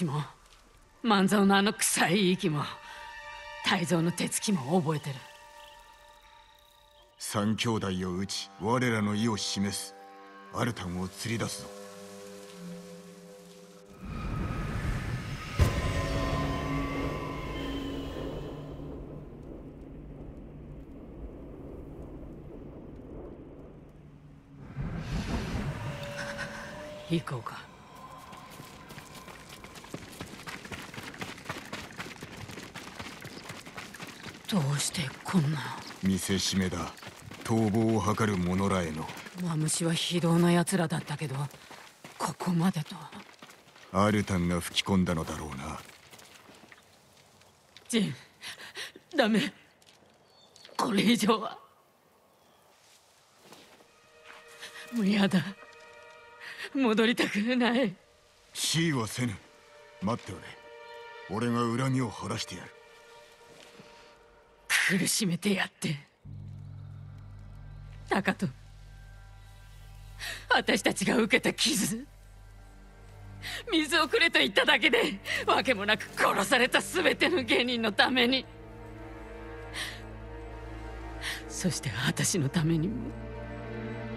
ちも。万蔵のあの臭い息も。泰造の手つきも覚えてる。三兄弟を討ち我らの意を示す。アルタンを釣り出すぞ。行こうかどうしてこんな。見せしめだ。逃亡を図る者らへの。マムシは非道な奴らだったけどここまでと。はアルタンが吹き込んだのだろうな。ジンダメ。これ以上は。もうやだ。戻りたくない。死意はせぬ。待っておれ。俺が恨みを晴らしてやる苦しめてやって。高と私たちが受けた傷水をくれと言っただけで訳もなく殺された全ての芸人のために。そして私のためにも。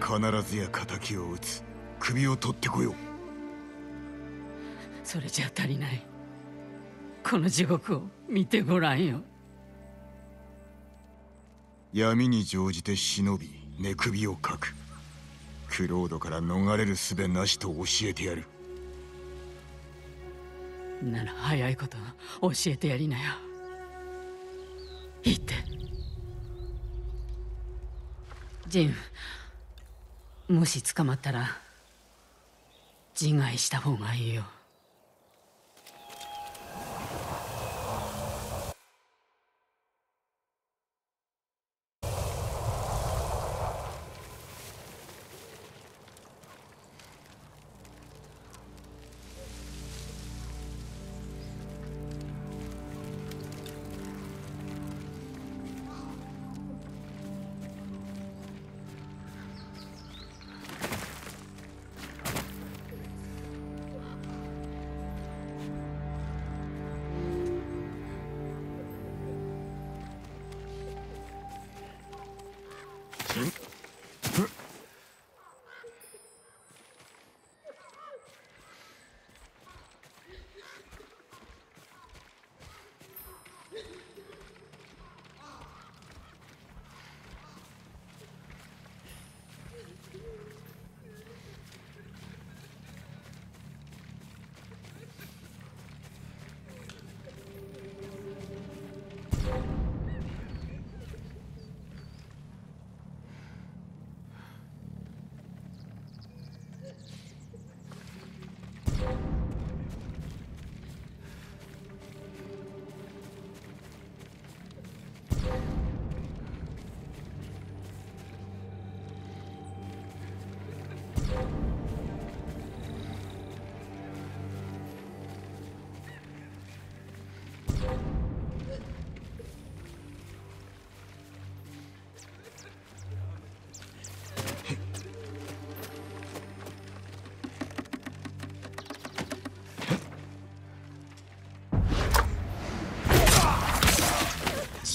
必ずや仇を討つ。首を取ってこよう。それじゃ足りない。この地獄を見てごらんよ闇に乗じて忍び寝首をかく。クロードから逃れる術なしと教えてやる。なら早いこと教えてやりなよ。言って。ジンもし捕まったら自害した方がいいよ。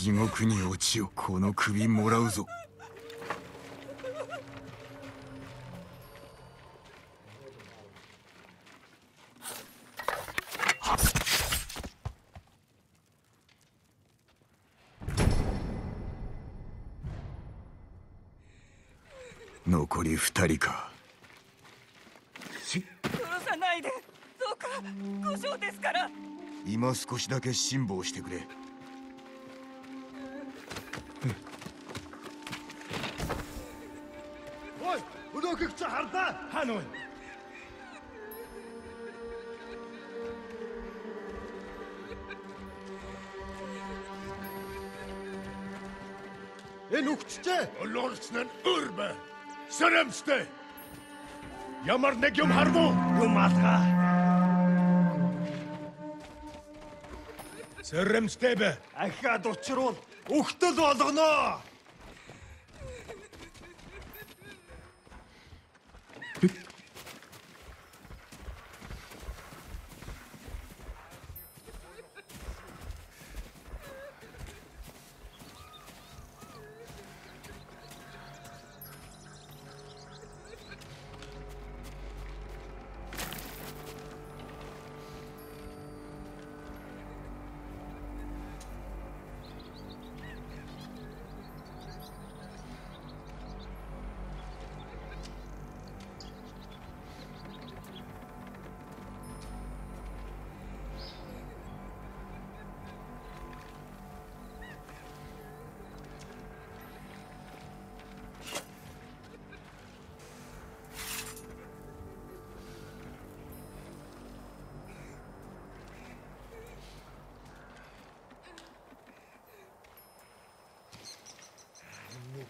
地獄に落ちよこの首もらうぞ。残り二人か。殺さないで。どうか。故障ですから。今少しだけ辛抱してくれ Та хаана вэ? Энэ үхчихээ. Олоорчны өр бай. Сэрэмстэй. Ямар нэг юм харв уу? Юм алга. Сэрэмстэй бай. Ахаад учруул. Үхтэл болгоноо.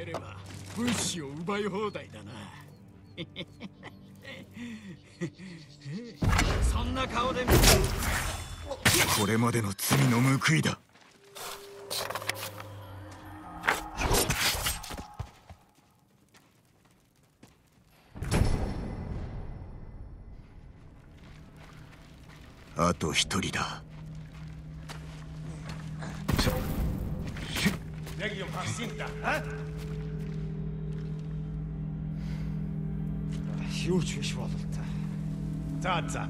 えれば物資を奪い放題だな。そんな顔で見これまでの罪の報いだ。あと一人だ。хизэнт аа? Юу ч биш болов та. За за.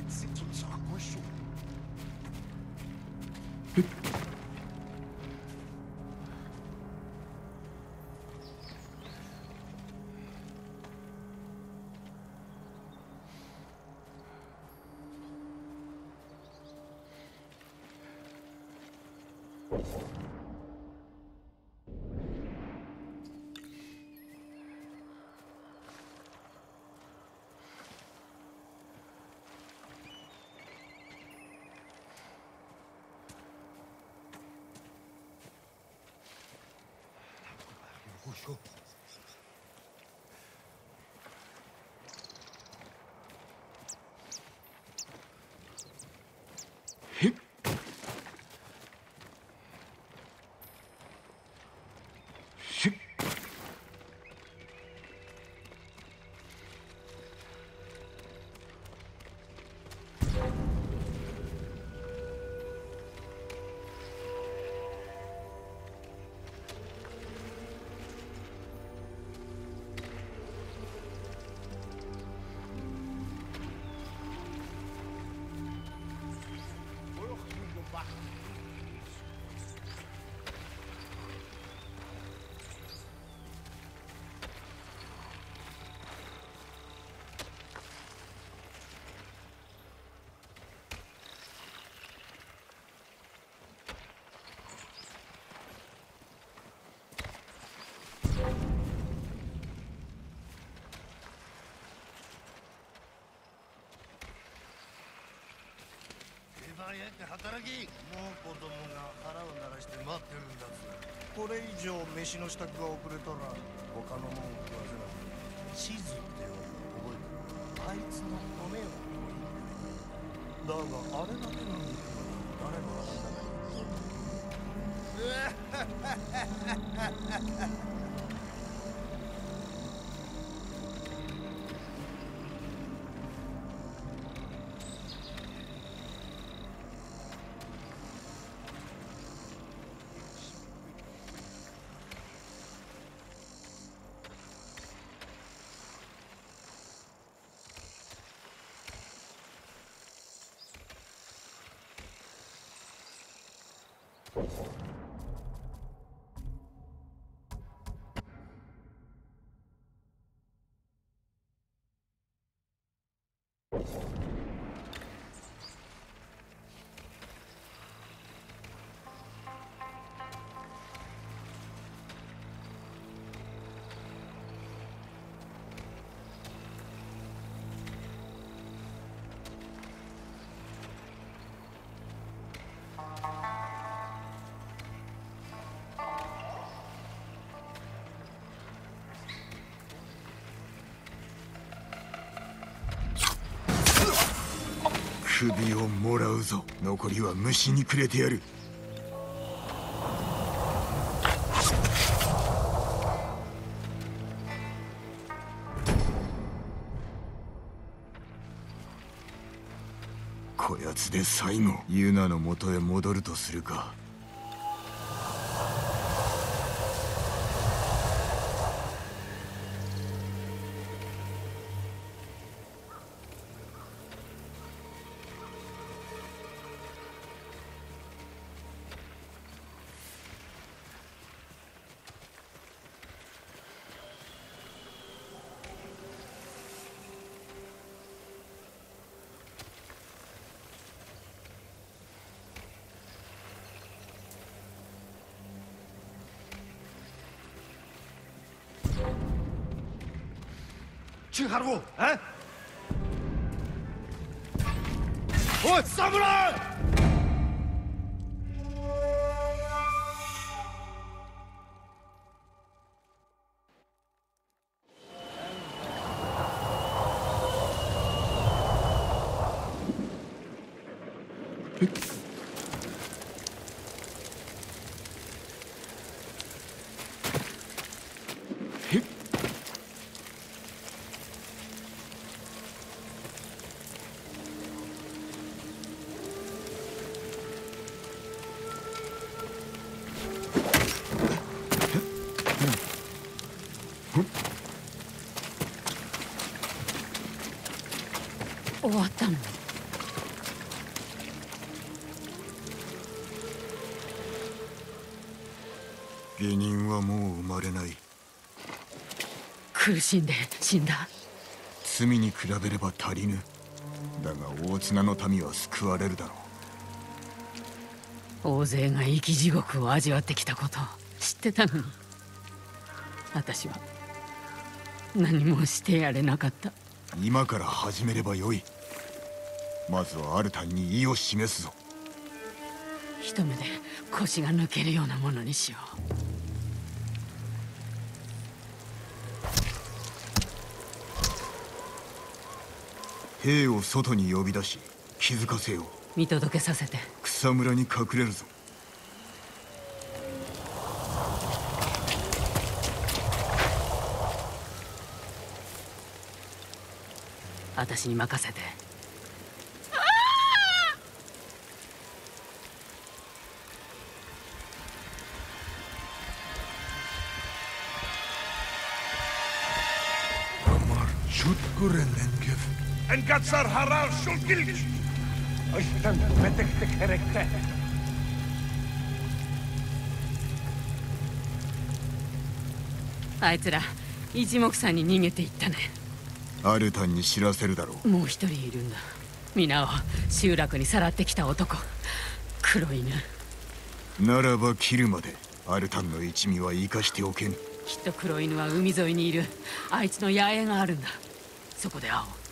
Эцэг чинь сохгүй шүү. Go. 番屋って働きもう子供が腹を鳴らして待ってるんだぜこれ以上飯の支度が遅れたら他のもん食わせなくて地図ってよ覚えてるあいつの骨を取りだがあれだけの肉は誰も知らない Ha ha ha! Thank you 首をもらうぞ。残りは虫にくれてやる。こやつで最後ユナのもとへ戻るとするか。チハロえおい侍終わったの。下人はもう生まれない。苦しんで死んだ。罪に比べれば足りぬ。だが大綱の民は救われるだろう。大勢が生き地獄を味わってきたこと。を知ってたのに。私は何もしてやれなかった。今から始めればよいまずはアルタンに意を示すぞ。一目で腰が抜けるようなものにしよう。兵を外に呼び出し気づかせよう。見届けさせて。草むらに隠れるぞ。私に任せてシュックレンネンゲフ En katsar harar shulkilch! Oistan metekte kerekte. あいつら一目散に逃げていったねアルタンに知らせるだろうもう一人いるんだ皆を集落にさらってきた男黒犬ならば切るまでアルタンの一味は生かしておけんきっと黒犬は海沿いにいるあいつの野営があるんだそこで会おう。